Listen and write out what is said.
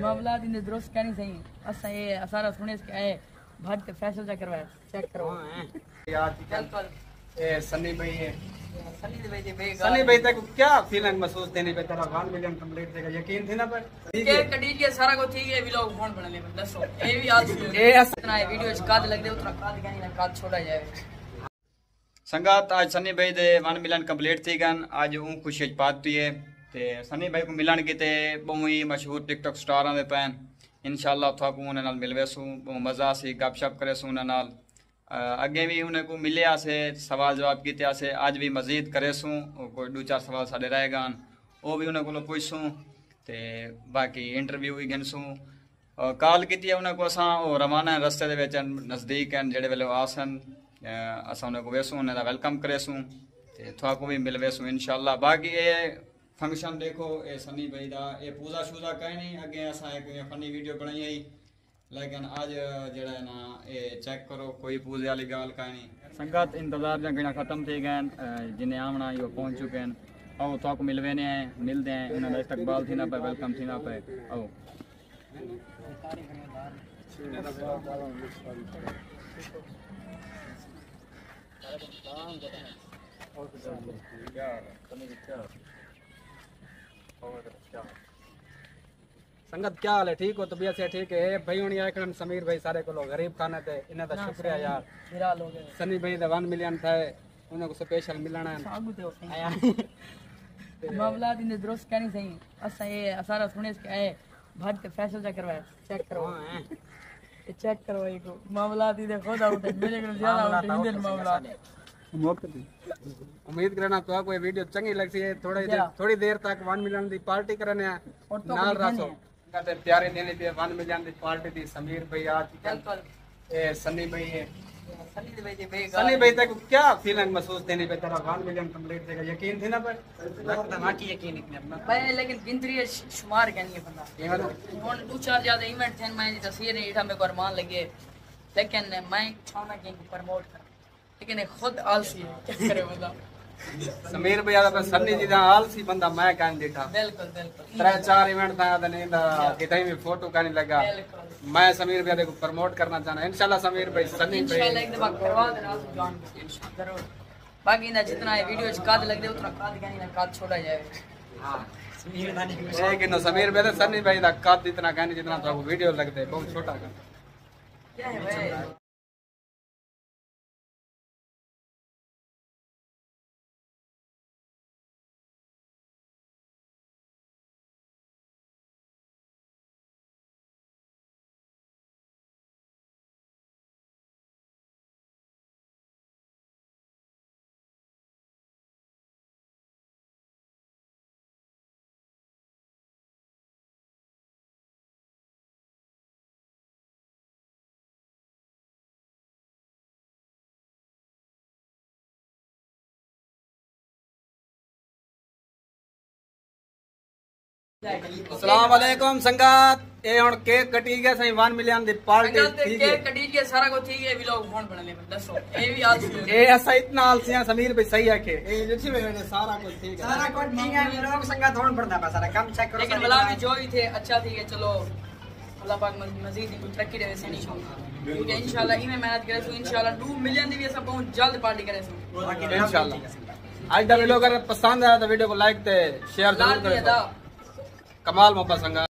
मामला दिन दुरुस्त कहनी सही? असा ये सारा सुने के आए भट के फैसल जा करवाया। चेक करो चल ए सन्नी भाई है। सनी भाई तक क्या फीलिंग महसूस देने पे? तेरा 1 मिलियन कंप्लीट देगा यकीन थी ना पर के कटी के सारा को ठीक है व्लॉग फ़ोन बना ले दसो। ये भी आज ए इतना है वीडियो काद लग दे उतना काद कहनी ना काद छोड़ा जाए संगात आज सनी भाई दे वन मिलन कंप्लीट थी गन आज हूँ खुशी पात है। ਤੇ ਸਨੀ ਬਾਈ ਕੋ ਮਿਲਣਗੇ ਤੇ ਬਹੁਤ ਹੀ ਮਸ਼ਹੂਰ ਟਿਕਟੌਕ ਸਟਾਰਾਂ ਦੇ ਪੈਨ ਇਨਸ਼ਾਅੱਲਾ ਤੁਹਾਨੂੰ ਉਹਨਾਂ ਨਾਲ ਮਿਲਵੇ ਸੂ ਬਹੁਤ ਮਜ਼ਾ ਸੀ, ਗੱਪਸ਼ਪ ਕਰੇ ਸੂ ਉਹਨਾਂ ਨਾਲ। ਅੱਗੇ ਵੀ ਉਹਨਾਂ ਕੋ ਮਿਲਿਆ ਸੇ ਸਵਾਲ ਜਵਾਬ ਕੀਤੇ ਆਸੇ, ਅੱਜ ਵੀ ਮਜ਼ੀਦ ਕਰੇ ਸੂ ਕੋਈ ਦੋ ਚਾਰ ਸਵਾਲ ਸਾਡੇ ਰਹਿ ਗਏ। ਉਹ ਵੀ ਉਹਨਾਂ ਕੋਲੋਂ ਪੁੱਛ ਪੁੱਛਸੂ ਤੇ ਬਾਕੀ ਇੰਟਰਵਿਊ ਵੀ ਗਨਸੂ ਕਾਲ ਕੀਤੀ ਉਹਨਾਂ ਕੋ ਅਸਾਂ, ਉਹ ਰਵਾਨਾ ਰਸਤੇ ਦੇ ਵਿੱਚ ਨਜ਼ਦੀਕ ਹਨ, ਜਿਹੜੇ ਵੇਲੇ ਆਸਨ ਅਸਾਂ ਉਹਨਾਂ ਕੋ ਵੇਸੂ ਉਹਨਾਂ ਦਾ ਵੈਲਕਮ ਕਰੇਸੂ ਤੇ ਤੁਹਾਨੂੰ ਵੀ ਮਿਲਵੇਸੂ ਇਨਸ਼ਾਅੱਲਾ। ਬਾਕੀ ਇਹ फ़ंक्शन देखो ये सनी भाई दा ये पूजा शूजा करनी अगे अस एक फनी वीडियो बनाई आई। लेकिन आज जड़ा है ना ये चेक करो, कोई पूजे वाली गाल करनी संगत इंतज़ार जो घना खत्म थे गए जिन्हें आमना यो पहुँच चुके हैं। आओ तो आपको मिलवे ने हैं मिलते हैं, उन्हें इस्तकबाल थी ना पे, वेलकम थी ना पे। आओ। और क्या संगत क्या हाल है? ठीक हो? तबीयत से ठीक है? भाई हुनी आकड़न समीर भाई सारे को गरीब खाने थे। इन्हें तो शुक्रिया यार। लोग है सनी भाई दा 1 मिलियन थे उन्हें को स्पेशल मिलना है। ते मामला दिन दुरुस्त कहनी सही। असा ये सारा सुने के आए भट के फैसल जा करवाया चेक करो ये चेक करो ये को। मामला दिन खुद आउट है। मेरे को ज़्यादा आउट है इंडियन मामला। उम्मीद करना तो आपको ये वीडियो चंगी लगती है थोड़ी देर थोड़ी देर तक 1 मिलियन दी पार्टी करने हैं। और तो नाल कोई रसो कहते प्यारे देने दी 1 मिलियन दी पार्टी दी समीर भाई आज चल चल ए सनी भाई है। सनी दे भाई दे सनी भाई तक क्या फीलिंग महसूस देने पे? तेरा 1 मिलियन कंप्लीट देगा यकीन थी ना पर लगता बाकी यकीन है अपना। भाई लेकिन गिनती शुमार कहनी है बंदा। ਹੁਣ दो चार ज़्यादा इवेंट थे मैं तस्वीर नहीं इठा मेरे को अरमान लगे लेकिन मैं चाहना कि प्रमोट कर लेकिन खुद आलसी है क्या करे बंदा समीर भैया दा सन्नी जी दा आलसी बंदा मैं कहन देखा बिल्कुल बिल्कुल। त्रै चार इवेंट था तो नहीं दा कितने भी फ़ोटो कहने लगा। मैं समीर भैया को प्रमोट करना चाहना इंशाल्लाह समीर भाई सन्नी इंशाल्लाह एक दफ़ा करवा देना इंशाल्लाह ज़रूर। बाकी ना जितना है वीडियो काद लग दे उतना काद कहनी ना काद छोड़ा जाए लेकिन समीर भैया सन्नी भाई दा कद इतना कहने जितना तो वीडियो लगते बहुत छोटा का क्या है भाई? अस्सलाम संगत ए हुन केक कटी गया सही 1 मिलियन दी पार्टी अंकल ठीक है केक कटी के सारा को ठीक है व्लॉग फ़ोन बना ले दसो ये भी आलसी है ए ऐसा इतना आलसी है समीर भाई सही है के ए जिसी में मैंने सारा कुछ ठीक है सारा कुछ ठीक है लोग संगत होन पड़ता है सारा कम चेक करो लेकिन भला भी जो भी थे अच्छा थी कि चलो अल्लाह पाक मजीद इनको तरक्की देवे से नहीं क्योंकि इंशाल्लाह इमे मेहनत करे सो इंशाल्लाह 2 मिलियन दी भी सब बहुत जल्द पार्टी करे सो इंशाल्लाह आज दा वीडियो अगर पसंद आया तो वीडियो को लाइक ते शेयर ज़रूर करें कमाल मोहब्बत संगत